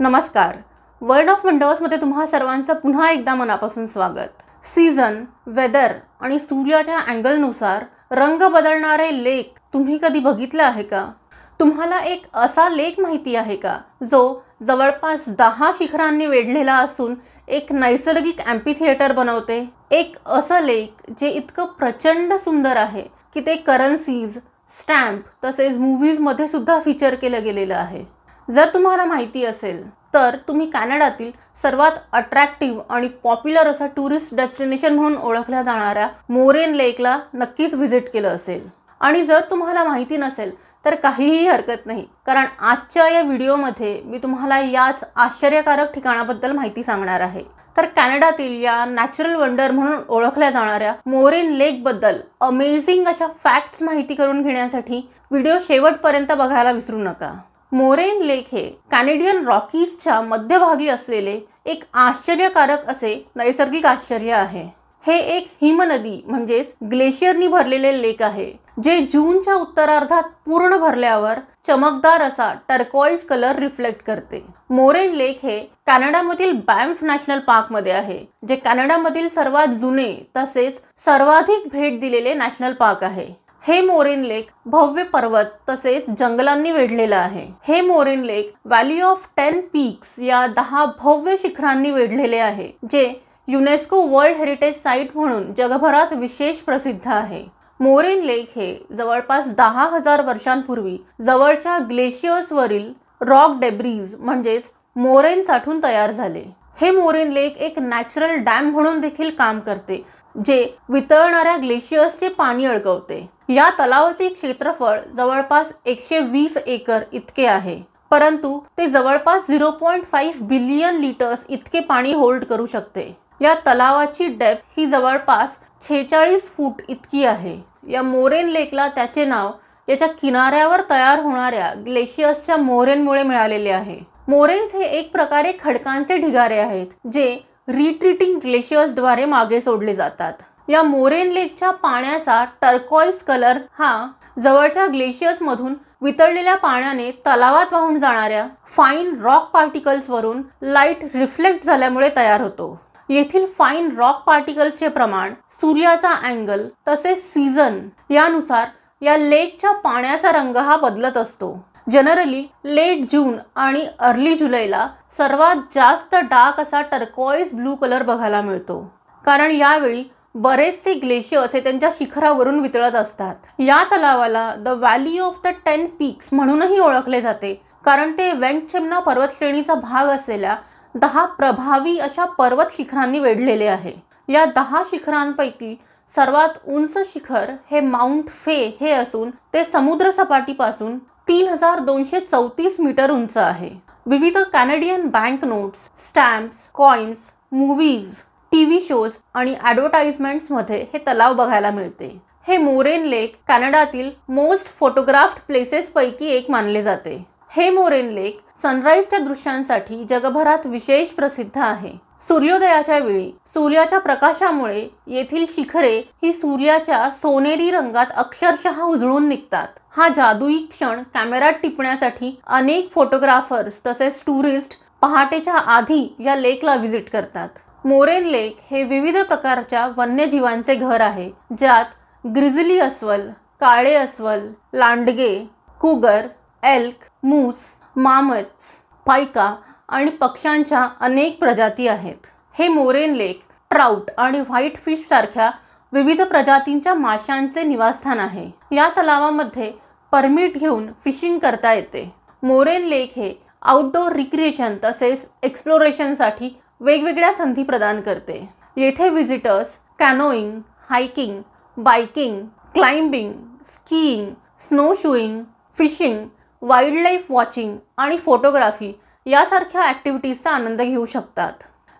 नमस्कार. वर्ल्ड ऑफमध्ये तुम्हा सर्वांचं पुन्हा एकदा मनापासून स्वागत. सीझन वेदर आणि सूर्याच्या अँगलनुसार रंग बदलणारे लेक तुम्ही कधी बघितलं आहे का? तुम्हाला एक असा लेक माहिती आहे का जो जवळपास दहा शिखरांनी वेढलेला असून एक नैसर्गिक अँपी थिएटर बनवते? एक असं लेक जे इतकं प्रचंड सुंदर आहे की ते करन्सीज स्टॅम्प तसेच मूव्हीजमध्ये सुद्धा फीचर केलं गेलेलं आहे. जर तुम्हाला माहिती असेल तर तुम्ही कॅनडातील सर्वात अट्रॅक्टिव्ह आणि पॉप्युलर असं टुरिस्ट डेस्टिनेशन म्हणून ओळखल्या जाणाऱ्या मोरेन लेकला नक्कीच व्हिजिट केलं असेल. आणि जर तुम्हाला माहिती नसेल तर काहीही हरकत नाही कारण आजच्या या व्हिडिओमध्ये मी तुम्हाला याच आश्चर्यकारक ठिकाणाबद्दल माहिती सांगणार आहे. तर कॅनडातील या नॅचरल वंडर म्हणून ओळखल्या जाणाऱ्या मोरेन लेकबद्दल अमेझिंग अशा फॅक्ट्स माहिती करून घेण्यासाठी व्हिडिओ शेवटपर्यंत बघायला विसरू नका. मोरेन लेक हे कॅनेडियन रॉकीजच्या मध्यभागी असलेले एक आश्चर्यकारक असे नैसर्गिक आश्चर्य आहे. हे एक हिमनदी म्हणजेच ग्लेशियरनी भरलेले लेक आहे. जे जूनच्या उत्तरार्धात पूर्ण भरल्यावर चमकदार असा टर्कॉइज कलर रिफ्लेक्ट करते. मोरेन लेक हे कॅनडामधील बॅम्फ नॅशनल पार्कमध्ये आहे जे कॅनडामधील सर्वात जुने तसेच सर्वाधिक भेट दिलेले नॅशनल पार्क आहे. हे मोरेन लेक भव्य पर्वत तसेच जंगलांनी वेढलेलं आहे. हे Moraine Lake Valley of Ten Peaks या दहा भव्य शिखरांनी वेढलेले आहे जे युनेस्को वर्ल्ड हेरिटेज साईट म्हणून जगभरात विशेष प्रसिद्ध आहे. मोरेन लेक हे जवळपास दहा हजार वर्षांपूर्वी जवळच्या ग्लेशियर्सवरील रॉक डेब्रीज म्हणजेच मोरेन साठून तयार झाले. हे मोरेन लेक एक नॅचरल डॅम म्हणून देखील काम करते जे वितळणाऱ्या ग्लेशियर्सचे पाणी अडकवते. या तलावाचे क्षेत्रफळ जवळपास एकशे वीस एकर इतके आहे परंतु ते जवळपास zero point five billion litres इतके पाणी होल्ड करू शकते. या तलावाची डेप्थ ही जवळपास छेचाळीस फूट इतकी आहे. या मोरेन लेकला त्याचे नाव याच्या किनाऱ्यावर तयार होणाऱ्या ग्लेशियसच्या मोरेनमुळे मिळालेले आहे. मोरेन्स हे एक प्रकारे खडकांचे ढिगारे आहेत जे रिट्रीटिंग ग्लेशियर्सद्वारे मागे सोडले जातात. या मोरेन लेकच्या पाण्याचा टर्कॉइस कलर हा जवळच्या ग्लेशियर्समधून वितळलेल्या पाण्याने तलावात वाहून जाणाऱ्या फाईन रॉक पार्टिकल्सवरून लाइट रिफ्लेक्ट झाल्यामुळे तयार होतो. येथील फाईन रॉक पार्टिकल्सचे प्रमाण सूर्याचा अँगल तसेच सीझन यानुसार या लेकच्या पाण्याचा रंग हा बदलत असतो. जनरली लेट जून आणि अर्ली जुलैला सर्वात जास्त डार्क असा टर्कॉइस ब्लू कलर बघायला मिळतो. कारण यावेळी बरेचसे ग्लेशियर्स हे त्यांच्या शिखरावरून वितळत असतात. या तलावाला the Valley of the Ten Peaks म्हणूनही ओळखले जाते. कारण ते वेंगचेमना पर्वतश्रेणीचा भाग असलेल्या दहा प्रभावी अशा पर्वत शिखरांनी वेढलेले आहे. या दहा शिखरांपैकी सर्वात उंच शिखर हे माउंट फे हे असून ते समुद्र सपाटीपासून तीन हजार दोनशे चौतीस मीटर उंच आहे. विविध Canadian bank notes stamps coins movies T V shows आणि ॲडव्हर्टाइजमेंट्समध्ये हे तलाव बघायला मिळते. हे मोरेन लेक कॅनडातील मोस्ट फोटोग्राफ्ड प्लेसेसपैकी एक मानले जाते. हे मोरेन लेक सनराईजच्या दृश्यांसाठी जगभरात विशेष प्रसिद्ध आहे. सूर्योदयाच्या वेळी सूर्याच्या प्रकाशामुळे येथील शिखरे ही सूर्याच्या सोनेरी रंगात अक्षरशः उजळून निघतात. हा जादुई क्षण कॅमेऱ्यात टिपण्यासाठी अनेक फोटोग्राफर्स तसेच टुरिस्ट पहाटेच्या आधी या लेकला व्हिजिट करतात. मोरेन लेक हे विविध प्रकारच्या वन्यजीवांचे घर आहे ज्यात ग्रिझली अस्वल काळे अस्वल Landge cougar elk moose marmots pika आणि पक्ष्यांच्या अनेक प्रजाती आहेत. हे मोरेन लेक ट्राउट आणि व्हाईट फिश सारख्या विविध प्रजातींच्या माशांचे निवासस्थान आहे. या तलावामध्ये परमिट घेऊन फिशिंग करता येते. मोरेन लेक हे आउटडोर रिक्रिएशन तसेच एक्सप्लोरेशनसाठी वेगवेगळ्या संधी प्रदान करते. येथे visitors canoeing hiking biking climbing skiing snow shoeing fishing wildlife watching आणि फोटोग्राफी यासारख्या ॲक्टिव्हिटीजचा आनंद घेऊ शकतात.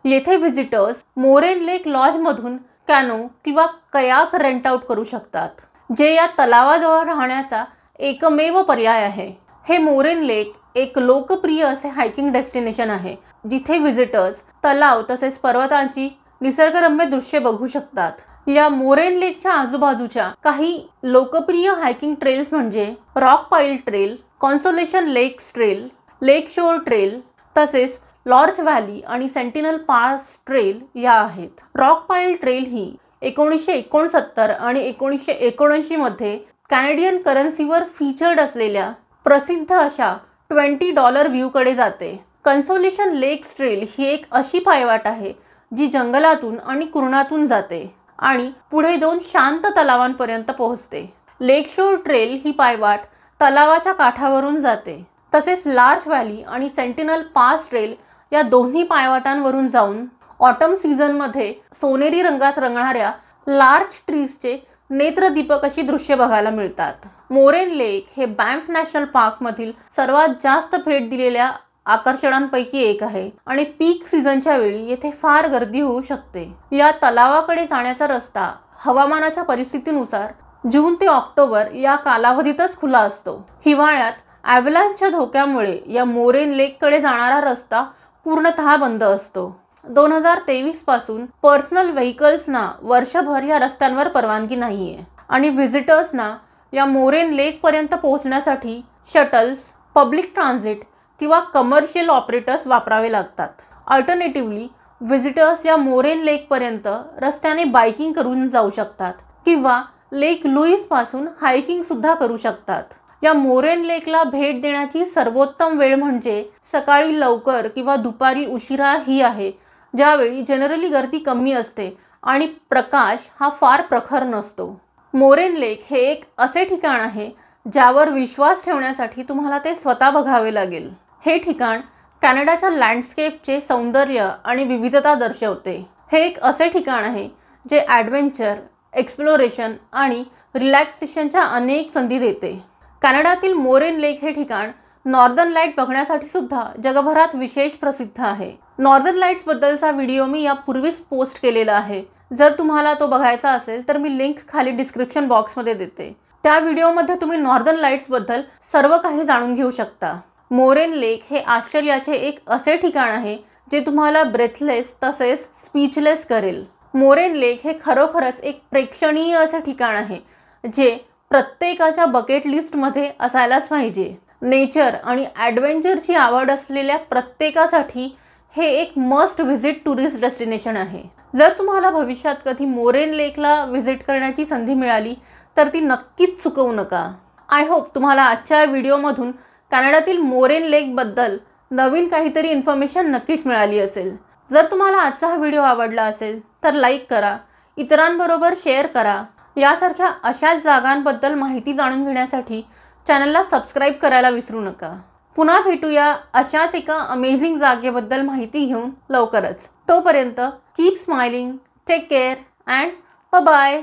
येथे व्हिजिटर्स मोरेन लेक लॉजमधून कॅनो किंवा कयाक रेंट आउट करू शकतात जे या तलावाजवळ राहण्याचा एकमेव पर्याय आहे. हे मोरेन लेक एक लोकप्रिय असे हायकिंग डेस्टिनेशन आहे जिथे व्हिजिटर्स तलाव तसेच पर्वतांची निसर्गरम्य दृश्ये बघू शकतात. या मोरेन लेकच्या आजूबाजूच्या काही लोकप्रिय हायकिंग ट्रेल्स म्हणजे Rock Pile Trail Consolation Lakes Trail Lake Shore Trail तसेच लॉर्ज व्हॅली आणि सेंटिनल पास ट्रेल या आहेत. रॉक पाईल ट्रेल ही एकोणीसशे एकोणसत्तर आणि एकोणीसशे एकोणऐंशीमध्ये कॅनेडियन करन्सीवर फीचर्ड असलेल्या प्रसिद्ध अशा ट्वेंटी डॉलर व्ह्यूकडे जाते. कन्सोलेशन लेक्स ट्रेल ही एक अशी पायवाट आहे जी जंगलातून आणि कुरणातून जाते. आणि पुढे दोन शांत तलावांपर्यंत पोहोचते. लेकशोर ट्रेल ही पायवाट तलावाच्या काठावरून जाते. तसेच लार्ज व्हॅली आणि सेंटिनल पास ट्रेल या दोन्ही पायवाटांवरून जाऊन ऑटम सीझनमध्ये सोनेरी रंगात रंगणाऱ्या लार्ज ट्रीजचे नेत्रदीपक अशी दृश्य बघायला मिळतात. मोरेन लेक हे बँफ नॅशनल पार्कमधील सर्वात जास्त भेट दिलेल्या आकर्षणांपैकी एक आहे आणि पीक सीझनच्या वेळी येथे फार गर्दी होऊ शकते. या तलावाकडे जाण्याचा रस्ता हवामानाच्या परिस्थितीनुसार जून ते ऑक्टोबर या कालावधीतच खुला असतो. हिवाळ्यात ॲव्हलांच्या धोक्यामुळे या मोरेन लेककडे जाणारा रस्ता पूर्णतः बंद असतो. दोन हजार तेवीसपासून पर्सनल व्हेकल्सना वर्षभर या रस्त्यांवर परवानगी नाही आहे आणि व्हिजिटर्सना या मोरेन लेकपर्यंत पोहोचण्यासाठी शटल्स पब्लिक ट्रान्झिट किंवा कमर्शियल ऑपरेटर्स वापरावे लागतात. अल्टरनेटिव्हली व्हिजिटर्स या मोरेन लेकपर्यंत रस्त्याने बायकिंग करून जाऊ शकतात किंवा लेक लुईसपासून हायकिंगसुद्धा करू शकतात. या मोरेन लेकला भेट देण्याची सर्वोत्तम वेळ म्हणजे सकाळी लवकर किंवा दुपारी उशिरा ही आहे ज्यावेळी जनरली गर्दी कमी असते आणि प्रकाश हा फार प्रखर नसतो. मोरेन लेक हे एक असे ठिकाण आहे ज्यावर विश्वास ठेवण्यासाठी तुम्हाला ते स्वतः बघावे लागेल. हे ठिकाण कॅनडाच्या लँडस्केपचे सौंदर्य आणि विविधता दर्शवते. हे एक असे ठिकाण आहे जे ॲडव्हेंचर एक्सप्लोरेशन आणि रिलॅक्सेशनच्या अनेक संधी देते. कॅनडातील मोरेन लेक हे ठिकाण नॉर्दर्न लाइट बघण्यासाठी सुद्धा जगभरात विशेष प्रसिद्ध आहे. नॉर्दर्न लाईट्सबद्दलचा व्हिडिओ मी यापूर्वीच पोस्ट केलेला आहे. जर तुम्हाला तो बघायचा असेल तर मी लिंक खाली डिस्क्रिप्शन बॉक्समध्ये देते. त्या व्हिडिओमध्ये तुम्ही नॉर्दर्न लाईट्सबद्दल सर्व काही जाणून घेऊ शकता. मोरेन लेक हे आश्चर्याचे एक असे ठिकाण आहे जे तुम्हाला ब्रेथलेस तसेच स्पीचलेस करेल. मोरेन लेक हे खरोखरच एक प्रेक्षणीय असं ठिकाण आहे जे प्रत्येकाच्या बकेट लिस्टमध्ये असायलाच पाहिजे. नेचर आणि ॲडव्हेंचरची आवड असलेल्या प्रत्येकासाठी हे एक मस्ट व्हिजिट टुरिस्ट डेस्टिनेशन आहे. जर तुम्हाला भविष्यात कधी मोरेन लेकला व्हिजिट करण्याची संधी मिळाली तर ती नक्कीच चुकवू नका. आय होप तुम्हाला आजच्या व्हिडिओमधून कॅनडातील मोरेन लेकबद्दल नवीन काहीतरी इन्फॉर्मेशन नक्कीच मिळाली असेल. जर तुम्हाला आजचा हा व्हिडिओ आवडला असेल तर लाईक करा. इतरांबरोबर शेअर करा. यासारख्या अशाच जागांबद्दल माहिती जाणून घेण्यासाठी चॅनलला सबस्क्राईब करायला विसरू नका. पुन्हा भेटूया अशाच एका अमेझिंग जागेबद्दल माहिती घेऊन लवकरच. तोपर्यंत keep smiling take care and bye